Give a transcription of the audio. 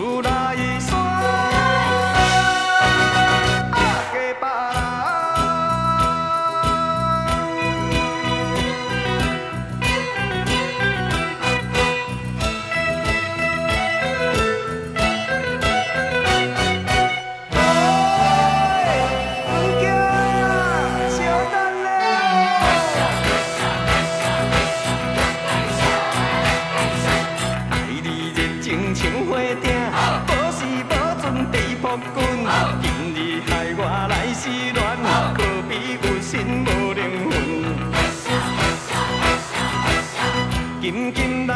Soon 木棍，今日害我来失恋，何必有心无灵魂？金金